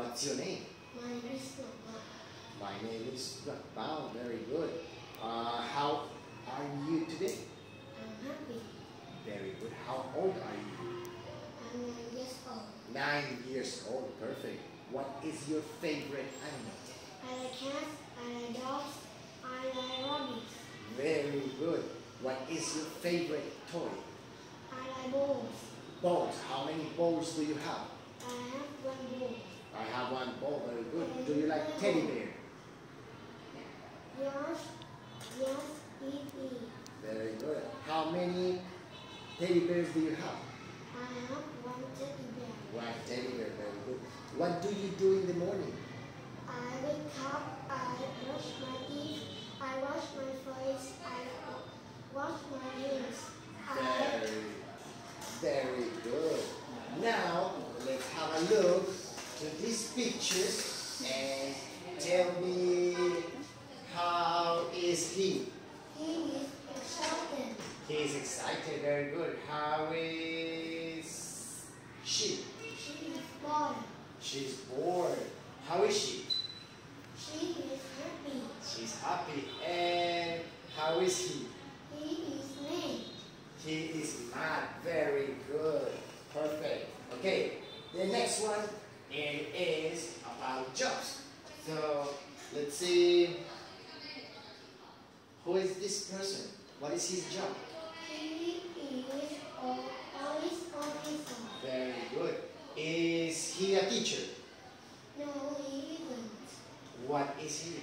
What's your name? My name is Mama. My name is Bao. Very good. Uh, how are you today? I'm happy. Very good. How old are you? I'm nine years old. Nine years old. Perfect. What is your favorite animal? I like cats, I like dogs, I like rabbits. Very good. What is your favorite toy? I like balls. Balls. How many balls do you have? I have one ball. I have one ball. Very good. Do you like teddy bear? Yes, yes, it is. Very good. How many teddy bears do you have? I have one teddy bear. One teddy bear. Very good. What do you do in the morning? I wake up, I brush my teeth, I wash my face, I wash my hands. I Very, very good. Now, let's have a look to these pictures and tell me how is he? he is excited. He is excited, very good. How is she? She is bored. She's bored. How is she? She is happy. She's happy. And how is he? He is mad. He is mad. Very good. Perfect. Okay, the next one it is about jobs. So let's see. Who is this person? What is his job? He is a police officer. Very good. Is he a teacher? No, he isn't. What is he?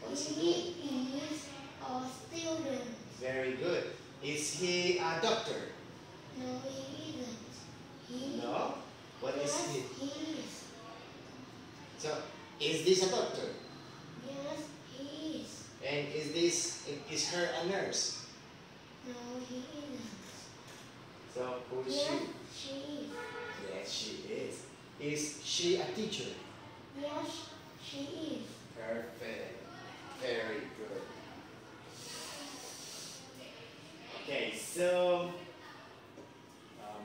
What is he? He is a student. Very good. Is he a doctor? No, he isn't. He No. What is he? he is. So is this a doctor? Yes, he is. And is this is her a nurse? No, he isn't. So who is Yes, she? she is. Yes, she is. Is she a teacher? Yes, she is. Perfect. Very good. Okay, so um,